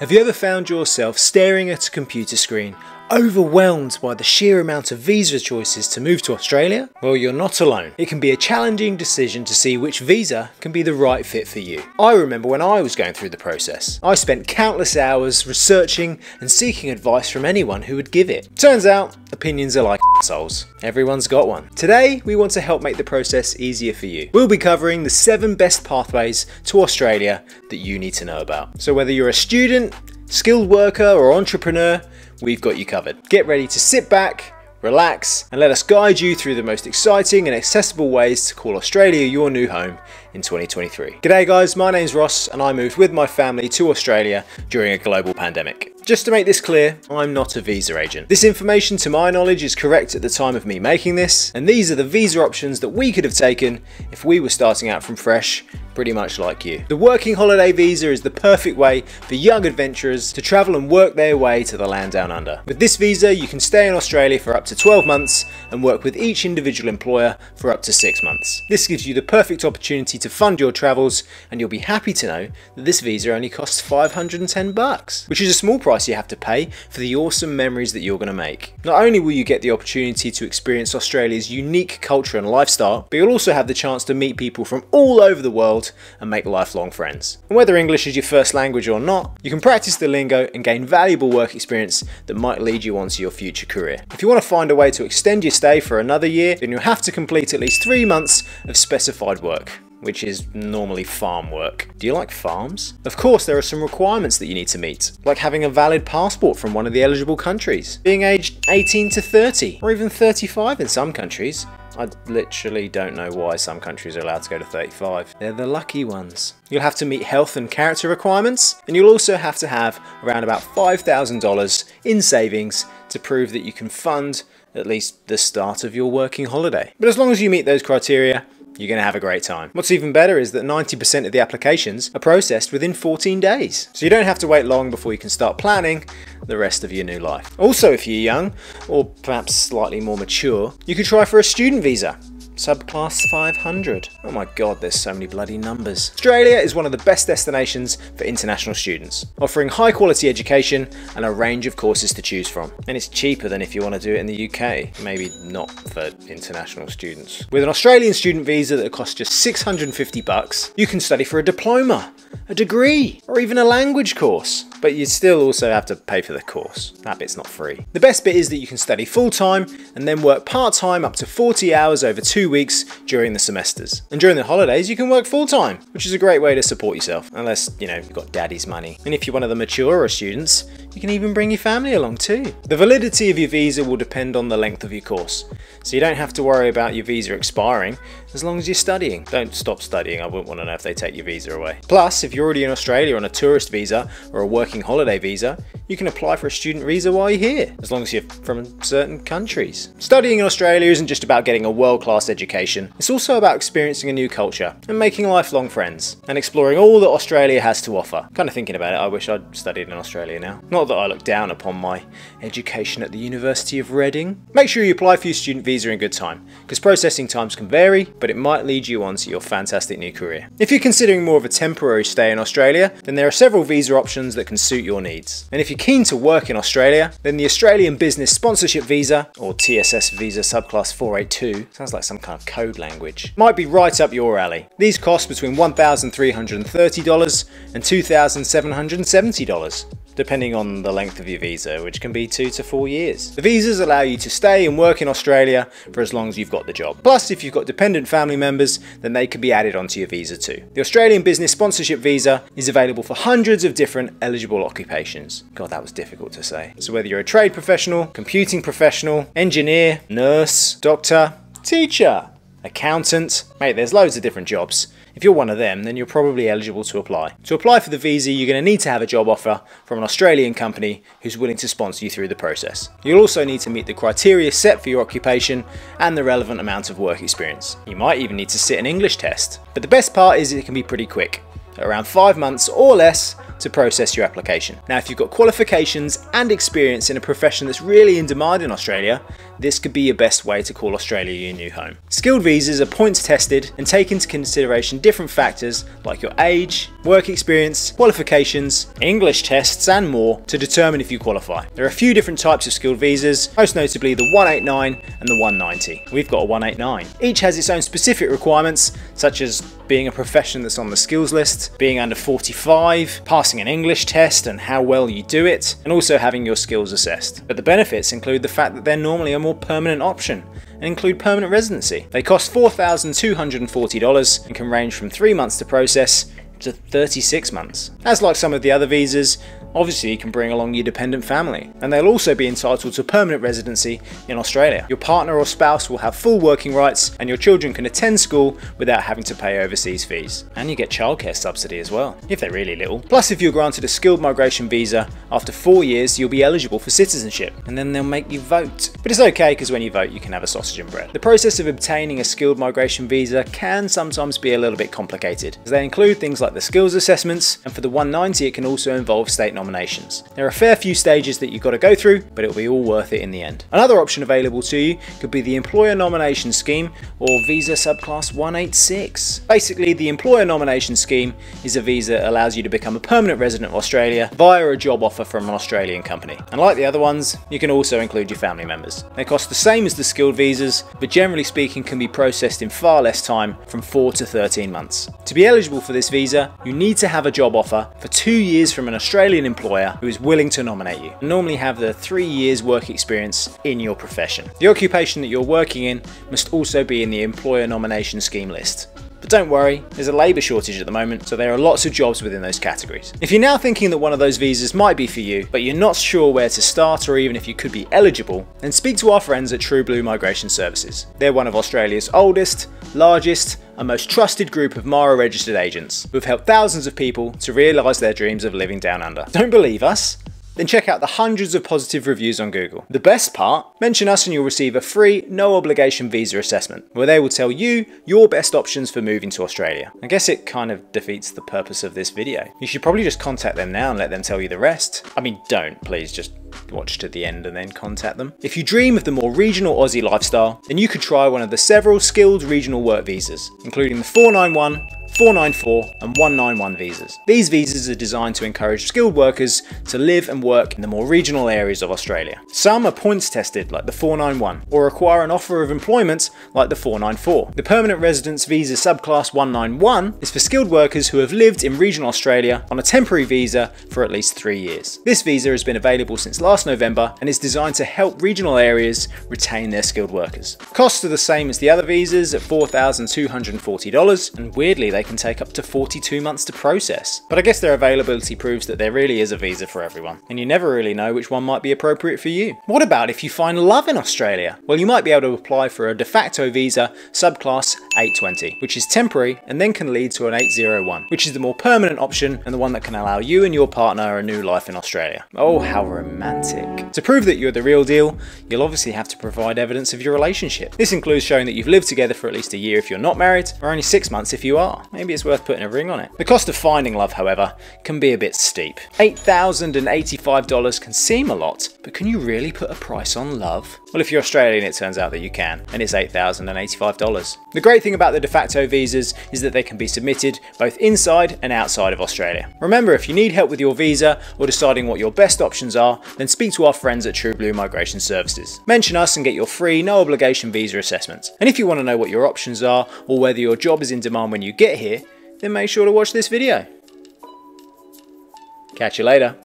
Have you ever found yourself staring at a computer screen, overwhelmed by the sheer amount of visa choices to move to Australia? Well, you're not alone. It can be a challenging decision to see which visa can be the right fit for you. I remember when I was going through the process. I spent countless hours researching and seeking advice from anyone who would give it. Turns out, opinions are like souls. Everyone's got one. Today, we want to help make the process easier for you. We'll be covering the seven best pathways to Australia that you need to know about. So whether you're a student, skilled worker or entrepreneur, we've got you covered. Get ready to sit back, relax, and let us guide you through the most exciting and accessible ways to call Australia your new home in 2023. G'day guys, my name's Ross and I moved with my family to Australia during a global pandemic. Just to make this clear, I'm not a visa agent. This information to my knowledge is correct at the time of me making this, and these are the visa options that we could have taken if we were starting out from fresh pretty much like you. The working holiday visa is the perfect way for young adventurers to travel and work their way to the land down under. With this visa, you can stay in Australia for up to 12 months and work with each individual employer for up to 6 months. This gives you the perfect opportunity to fund your travels and you'll be happy to know that this visa only costs 510 bucks, which is a small price you have to pay for the awesome memories that you're going to make. Not only will you get the opportunity to experience Australia's unique culture and lifestyle, but you'll also have the chance to meet people from all over the world and make lifelong friends. And whether English is your first language or not, you can practice the lingo and gain valuable work experience that might lead you onto your future career. If you want to find a way to extend your stay for another year, then you'll have to complete at least three months of specified work which is normally farm work. Do you like farms? Of course, there are some requirements that you need to meet, like having a valid passport from one of the eligible countries, being aged 18 to 30, or even 35 in some countries, I literally don't know why some countries are allowed to go to 35. They're the lucky ones. You'll have to meet health and character requirements, and you'll also have to have around about $5,000 in savings to prove that you can fund at least the start of your working holiday. But as long as you meet those criteria, you're going to have a great time. What's even better is that 90% of the applications are processed within 14 days. So you don't have to wait long before you can start planning the rest of your new life. Also, if you're young, or perhaps slightly more mature, you could try for a student visa subclass 500. Oh my god, there's so many bloody numbers. Australia is one of the best destinations for international students, offering high quality education and a range of courses to choose from. And it's cheaper than if you want to do it in the UK, maybe not for international students. With an Australian student visa that costs just 650 bucks, you can study for a diploma, a degree, or even a language course but you still also have to pay for the course. That bit's not free. The best bit is that you can study full time and then work part time up to 40 hours over two weeks during the semesters. And during the holidays, you can work full time, which is a great way to support yourself, unless, you know, you've got daddy's money. And if you're one of the maturer students, you can even bring your family along too. The validity of your visa will depend on the length of your course, so you don't have to worry about your visa expiring as long as you're studying. Don't stop studying, I wouldn't want to know if they take your visa away. Plus, if you're already in Australia on a tourist visa or a working holiday visa, you can apply for a student visa while you're here, as long as you're from certain countries. Studying in Australia isn't just about getting a world-class education, it's also about experiencing a new culture and making lifelong friends, and exploring all that Australia has to offer. Kind of thinking about it, I wish I'd studied in Australia now. Not that I look down upon my education at the University of Reading. Make sure you apply for your student visa in good time, because processing times can vary, but it might lead you on to your fantastic new career. If you're considering more of a temporary stay in Australia, then there are several visa options that can suit your needs. And if you're keen to work in Australia, then the Australian Business Sponsorship Visa, or TSS Visa Subclass 482, sounds like some kind of code language, might be right up your alley. These cost between $1,330 and $2,770 depending on the length of your visa, which can be two to four years. The visas allow you to stay and work in Australia for as long as you've got the job. Plus, if you've got dependent family members, then they can be added onto your visa too. The Australian Business Sponsorship Visa is available for hundreds of different eligible occupations. God, that was difficult to say. So whether you're a trade professional, computing professional, engineer, nurse, doctor, teacher, accountant, mate, there's loads of different jobs. If you're one of them, then you're probably eligible to apply. To apply for the visa, you're going to need to have a job offer from an Australian company who's willing to sponsor you through the process. You'll also need to meet the criteria set for your occupation and the relevant amount of work experience. You might even need to sit an English test. But the best part is it can be pretty quick, around 5 months or less to process your application. Now if you've got qualifications and experience in a profession that's really in demand in Australia, this could be your best way to call Australia your new home. Skilled visas are points tested and take into consideration different factors like your age, work experience, qualifications, English tests and more to determine if you qualify. There are a few different types of skilled visas, most notably the 189 and the 190. We've got a 189. Each has its own specific requirements such as being a profession that's on the skills list, being under 45, passing an English test and how well you do it, and also having your skills assessed. But the benefits include the fact that they're normally a more permanent option and include permanent residency. They cost $4,240 and can range from 3 months to process to 36 months. As like some of the other visas, Obviously, you can bring along your dependent family, and they'll also be entitled to permanent residency in Australia. Your partner or spouse will have full working rights, and your children can attend school without having to pay overseas fees. And you get childcare subsidy as well, if they're really little. Plus, if you're granted a skilled migration visa, after four years you'll be eligible for citizenship, and then they'll make you vote. But it's okay because when you vote, you can have a sausage and bread. The process of obtaining a skilled migration visa can sometimes be a little bit complicated, as they include things like the skills assessments, and for the 190 it can also involve state nominations. There are a fair few stages that you've got to go through, but it'll be all worth it in the end. Another option available to you could be the Employer Nomination Scheme or Visa Subclass 186. Basically, the Employer Nomination Scheme is a visa that allows you to become a permanent resident of Australia via a job offer from an Australian company. And like the other ones, you can also include your family members. They cost the same as the skilled visas, but generally speaking can be processed in far less time from 4 to 13 months. To be eligible for this visa, you need to have a job offer for two years from an Australian employer who is willing to nominate you. Normally have the three years work experience in your profession. The occupation that you're working in must also be in the employer nomination scheme list. But don't worry, there's a labour shortage at the moment, so there are lots of jobs within those categories. If you're now thinking that one of those visas might be for you, but you're not sure where to start or even if you could be eligible, then speak to our friends at True Blue Migration Services. They're one of Australia's oldest, largest, and most trusted group of MARA registered agents who have helped thousands of people to realise their dreams of living down under. Don't believe us? Then check out the hundreds of positive reviews on Google. The best part, mention us and you'll receive a free, no obligation visa assessment, where they will tell you your best options for moving to Australia. I guess it kind of defeats the purpose of this video. You should probably just contact them now and let them tell you the rest. I mean, don't, please, just watch to the end and then contact them. If you dream of the more regional Aussie lifestyle, then you could try one of the several skilled regional work visas, including the 491, 494 and 191 visas. These visas are designed to encourage skilled workers to live and work in the more regional areas of Australia. Some are points tested like the 491 or require an offer of employment like the 494. The permanent residence visa subclass 191 is for skilled workers who have lived in regional Australia on a temporary visa for at least three years. This visa has been available since last November and is designed to help regional areas retain their skilled workers. Costs are the same as the other visas at $4,240 and weirdly they can take up to 42 months to process. But I guess their availability proves that there really is a visa for everyone, and you never really know which one might be appropriate for you. What about if you find love in Australia? Well, you might be able to apply for a de facto visa subclass 820, which is temporary and then can lead to an 801, which is the more permanent option and the one that can allow you and your partner a new life in Australia. Oh, how romantic. To prove that you're the real deal, you'll obviously have to provide evidence of your relationship. This includes showing that you've lived together for at least a year if you're not married, or only six months if you are maybe it's worth putting a ring on it. The cost of finding love, however, can be a bit steep. $8,085 can seem a lot, but can you really put a price on love? Well, if you're Australian, it turns out that you can, and it's $8,085. The great thing about the de facto visas is that they can be submitted both inside and outside of Australia. Remember, if you need help with your visa or deciding what your best options are, then speak to our friends at True Blue Migration Services. Mention us and get your free, no obligation visa assessment. And if you want to know what your options are, or whether your job is in demand when you get here, then make sure to watch this video. Catch you later.